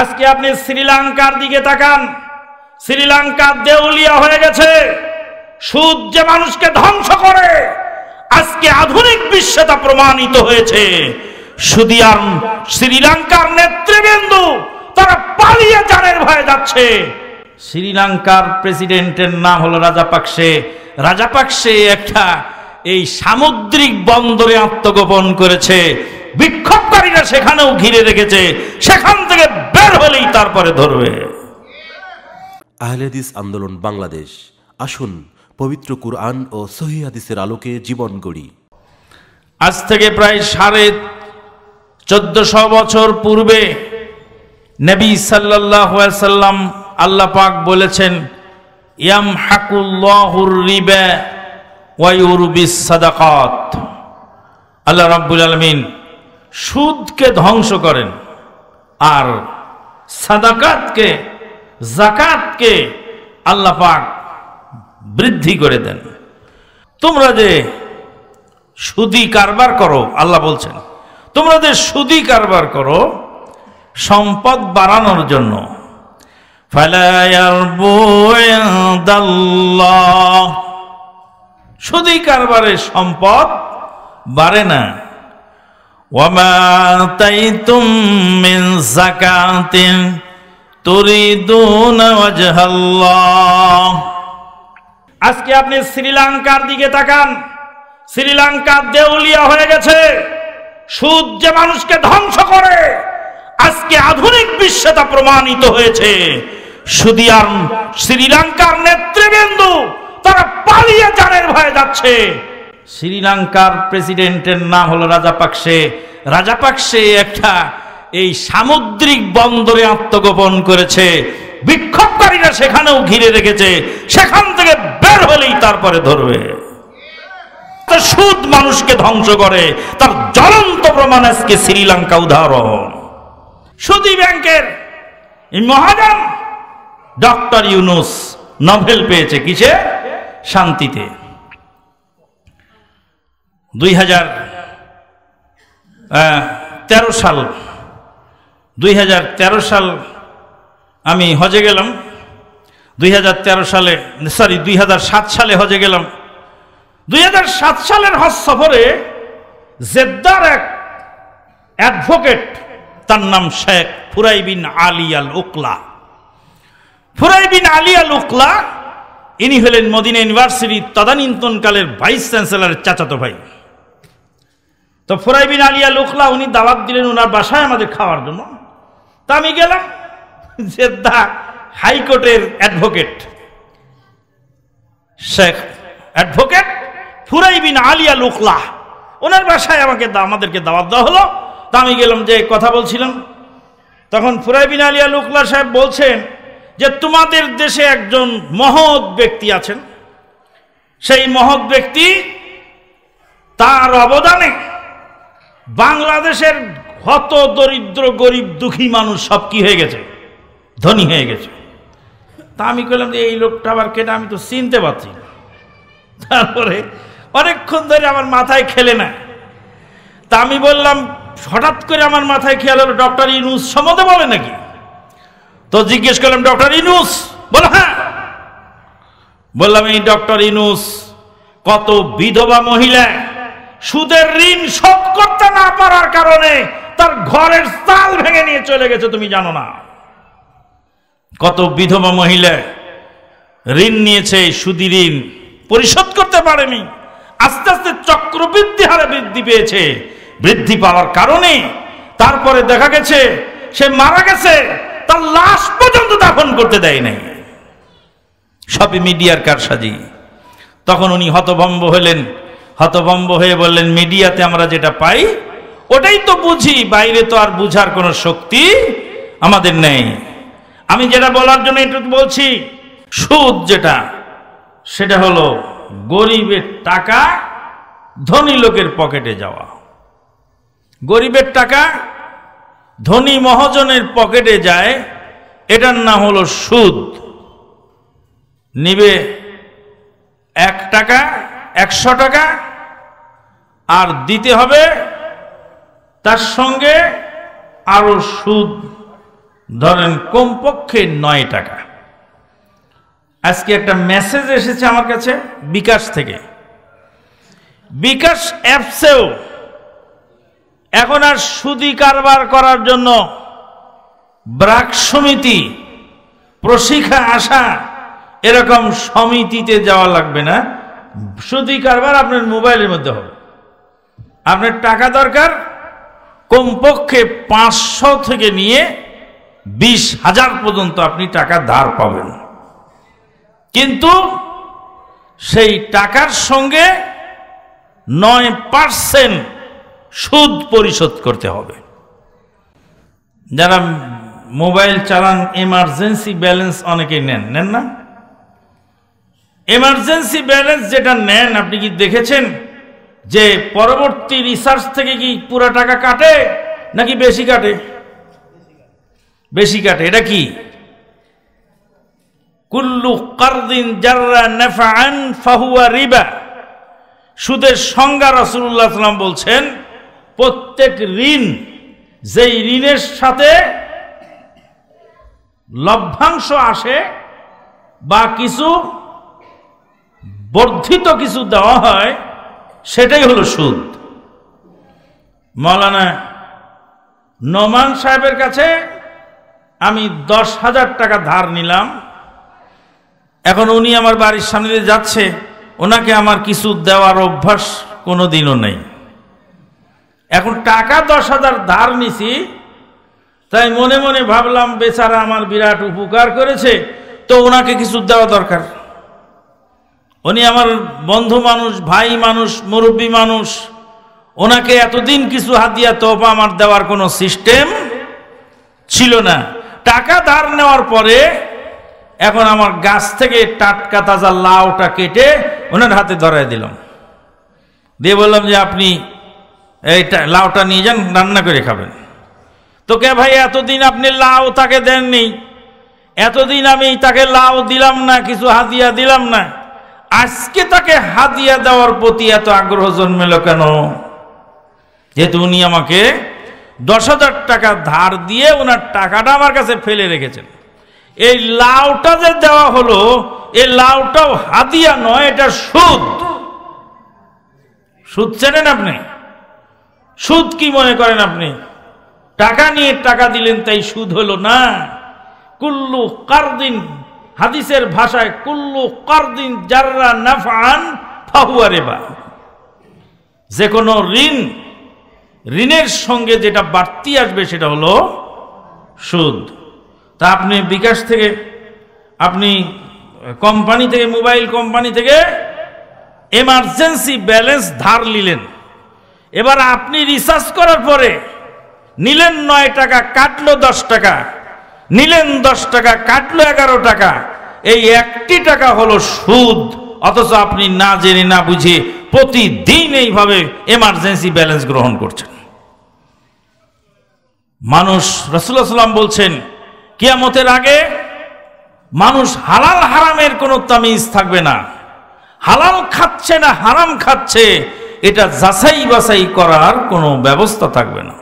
আজকে আপনি শ্রীলঙ্কার দিকে তাকান। শ্রীলঙ্কা দেউলিয়া হয়ে গেছে। সুদ যে মানুষকে ধ্বংস করে, আজকে আধুনিক বিশ্বে তা প্রমাণিত হয়েছে। সুদিয়ার শ্রীলঙ্কার নেতৃবৃন্দু, তারা পালিয়ে জানের ভয়ে যাচ্ছে। শ্রীলঙ্কার প্রেসিডেন্টের নাম হলো রাজাপাকসে। রাজাপাকসে একটা এই সামুদ্রিক বন্দরে আত্মগোপন করেছে। বিক্ষোভকারীরা সেখানেও ঘিরে রেখেছে। সেখান থেকে বের হলেই তারপরে ধরবে। আহলেদিস আন্দোলন বাংলাদেশ। আসুন পবিত্র কুরআন ও সহি হাদিসের আলোকে জীবন গড়ি। আজ থেকে প্রায় সাড়ে চোদ্দশো বছর পূর্বে নবী সাল্লাম আল্লাহ পাক বলেছেন ইয়াম হাকুল্লাহুর রিবা ওয়াইউরবিস সাদাকাত। আল্লাহ রাব্বুল আলমিন সুদকে ধ্বংস করেন, আর সাদাকাতকে, জাকাতকে আল্লাহ বৃদ্ধি করে দেন। তোমরা যে সুদি কারবার করো, আল্লাহ বলছেন, তোমরা যে সুদি কারবার করো, সম্পদ বাড়ানোর জন্য সুদি কারবারের সম্পদ বাড়ে না। ওয়ামা তাইতুম মিন যাকাতিন তুরিদুনা ওয়াজহাল্লাহ আজকে আপনি শ্রীলঙ্কার দিকে তাকান। শ্রীলঙ্কা দেউলিয়া হয়ে গেছে। সুদ যে মানুষকে ধ্বংস করে, আজকে আধুনিক বিশ্বে তা প্রমাণিত হয়েছে। সুদিয়ার শ্রীলঙ্কার নেতৃবৃন্দু, তারা পালিয়ে জানের ভয়ে যাচ্ছে। শ্রীলঙ্কার প্রেসিডেন্টের নাম হলো রাজাপাকসে রাজাপাকসে একটা এই সামুদ্রিক বন্দরে আত্মগোপন করেছে। বিক্ষোভকারীরা সেখানেও ঘিরে রেখেছে। সেখান থেকে বের হলেই তারপরে ধরবে। সুদ মানুষকে ধ্বংস করে। তার জ্বলন্ত প্রমাণ আজকে শ্রীলঙ্কা উদাহরণ। সুদি ব্যাংকের মহাজন ডক্টর ইউনুস নভেল পেয়েছে কিসে? শান্তিতে। দুই হাজার তেরো সাল, দুই হাজার তেরো সাল আমি হজে গেলাম। দুই হাজার তেরো সালে সরি দুই হাজার সাত সালে হজে গেলাম। দুই হাজার সাত সালের হজ সফরে জেদ্দার এক অ্যাডভোকেট তার নাম শেখ ফুরাইবিন আলী আল উকলা। ফুরাই বিন আলী আল উকলা, ইনি হলেন মদিনা ইউনিভার্সিটির তদানীন্তনকালের ভাইস চ্যান্সেলরের চাচাতো ভাই। তো ফুরাই আলিয়া আলী আল উকলা উনি দাওয়াত দিলেন ওনার বাসায় আমাদের খাওয়ার জন্য। তা আমি গেলাম, জেদ্দা হাইকোর্টের অ্যাডভোকেট। শেখ অ্যাডভোকেট ফুরাইবিন আলিয়া লুকলা, ওনার বাসায় আমাকে আমাদেরকে দাওয়াত দেওয়া হলো। তা আমি গেলাম যে কথা বলছিলাম। তখন ফুরাইবিন আলিয়া লুকলা সাহেব বলছেন যে, তোমাদের দেশে একজন মহৎ ব্যক্তি আছেন। সেই মহৎ ব্যক্তি তার অবদানে বাংলাদেশের হত দরিদ্র, গরিব, দুঃখী মানুষ সব কি হয়ে গেছে? ধনী হয়ে গেছে। তা আমি কইলাম যে এই লোকটা আবার কেটে আমি তো চিনতে পারছি তারপরে অনেকক্ষণ ধরে আমার মাথায় খেলে না। তা আমি বললাম, হঠাৎ করে আমার মাথায় খেয়াল হলো, ডক্টর ইনুস সম্বন্ধে বলে নাকি? তো জিজ্ঞেস করলাম, ডক্টর ইনুস বলো হ্যাঁ। বললাম, এই ডক্টর ইনুস কত বিধবা মহিলা সুদের ঋণ শোধ করতে না পারার কারণে তার ঘরের চাল ভেঙে নিয়ে চলে গেছে, তুমি জানো না। কত বিধবা মহিলা ঋণ নিয়েছে, সুদি ঋণ পরিশোধ করতে পারেনি। আস্তে আস্তে চক্রবৃদ্ধি হারে বৃদ্ধি পেয়েছে। বৃদ্ধি পাওয়ার কারণে তারপরে দেখা গেছে, সে মারা গেছে, তার লাশ পর্যন্ত দাফন করতে দেয় নাই। সবই মিডিয়ার কারসাজি। তখন উনি হতভম্ব হলেন। হতভম্ব হয়ে বললেন, মিডিয়াতে আমরা যেটা পাই, ওটাই তো বুঝি। বাইরে তো আর বুঝার কোনো শক্তি আমাদের নেই। আমি যেটা বলার জন্য একটু বলছি, সুদ যেটা, সেটা হলো গরিবের টাকা ধনী লোকের পকেটে যাওয়া। গরিবের টাকা ধনী মহাজনের পকেটে যায়, এটার নাম হলো সুদ। নিবে এক টাকা একশো টাকা, আর দিতে হবে তার সঙ্গে আরও সুদ। ধরেন কমপক্ষে নয় টাকা। আজকে একটা মেসেজ এসেছে আমার কাছে বিকাশ থেকে। বিকাশ অ্যাপসেও এখন আর সুদি কারবার করার জন্য ব্রাক সমিতি, প্রশিক্ষা আসা এরকম সমিতিতে যাওয়া লাগবে না। সুদি কারবার আপনার মোবাইলের মধ্যে হবে। আপনার টাকা দরকার, কমপক্ষে পাঁচশো থেকে নিয়ে বিশ হাজার পর্যন্ত আপনি টাকা ধার পাবেন। কিন্তু সেই টাকার সঙ্গে নয় পার্সেন্ট সুদ পরিশোধ করতে হবে। যারা মোবাইল চালান, এমার্জেন্সি ব্যালেন্স অনেকেই নেন নেন না? এমার্জেন্সি ব্যালেন্স যেটা নেন, আপনি কি দেখেছেন? যে পরবর্তী রিসার্চ থেকে কি পুরো টাকা কাটে, নাকি বেশি কাটে? বেশি কাটে, এটা কি? কুল্লু কারদিন জাররা নাফআন ফাহুয়া রিবা। সুদের সংজ্ঞা রাসূলুল্লাহ সাল্লাম বলছেন, প্রত্যেক ঋণ, যেই ঋণের সাথে লভ্যাংশ আসে, বা কিছু বর্ধিত কিছু দেওয়া হয়, সেটাই হলো সুদ। মৌলানা নোমান সাহেবের কাছে আমি দশ হাজার টাকা ধার নিলাম। এখন উনি আমার বাড়ির সামনে দিয়ে যাচ্ছে, ওনাকে আমার কিছু দেওয়ার অভ্যাস কোনো দিনও নেই। এখন টাকা দশ হাজার ধার নিছি, তাই মনে মনে ভাবলাম, বেচারা আমার বিরাট উপকার করেছে, তো ওনাকে কিছু দেওয়া দরকার। উনি আমার বন্ধু মানুষ, ভাই মানুষ, মুরব্বী মানুষ। ওনাকে এতদিন কিছু হাতিয়া তোপা আমার দেওয়ার কোনো সিস্টেম ছিল না। টাকা ধার নেওয়ার পরে এখন আমার গাছ থেকে টাটকা তাজা লাউটা কেটে ওনার হাতে ধরাই দিলাম। দিয়ে বললাম যে আপনি এইটা লাউটা নিয়ে যান, রান্না করে খাবেন। তো কে ভাই, এতদিন আপনি লাউ তাকে দেননি। এতদিন আমি তাকে লাউ দিলাম না, কিছু হাদিয়া দিলাম না। আজকে তাকে হাদিয়া দেওয়ার প্রতি এত আগ্রহ জন্মেল কেন? যেহেতু উনি আমাকে দশ হাজার টাকা ধার দিয়ে ওনার টাকাটা আমার কাছে ফেলে রেখেছেন। এই লাউটা যে দেওয়া হলো, এই লাউটাও হাদিয়া নয়, এটা সুদ। সুদ চেনেন আপনি? সুদ কি মনে করেন আপনি? টাকা নিয়ে টাকা দিলেন, তাই সুদ হলো না। কুল্লু কারদিন হাদিসের ভাষায়, কুল্লু কারদিন জাররা নাফান ফাহুয়া রেবা। যে কোনো ঋণ, ঋণের সঙ্গে যেটা বাড়তি আসবে সেটা হলো সুদ। তা আপনি বিকাশ থেকে, আপনি কোম্পানি থেকে, মোবাইল কোম্পানি থেকে এমার্জেন্সি ব্যালেন্স ধার নিলেন। এবার আপনি রিসার্চ করার পরে নিলেন নয় টাকা, কাটলো দশ টাকা। নিলেন দশ টাকা, কাটলো এগারো টাকা। এই একটি টাকা হলো সুদ। অথচ আপনি না জেনে না বুঝে প্রতিদিন এইভাবে এমার্জেন্সি ব্যালেন্স গ্রহণ করছেন। মানুষ রসুল্লাহ সাল্লাম বলছেন, কিয়ামতের আগে মানুষ হালাল হারামের কোনো তামিজ থাকবে না। হালাল খাচ্ছে না হারাম খাচ্ছে, এটা যাচাই বাছাই করার কোনো ব্যবস্থা থাকবে না।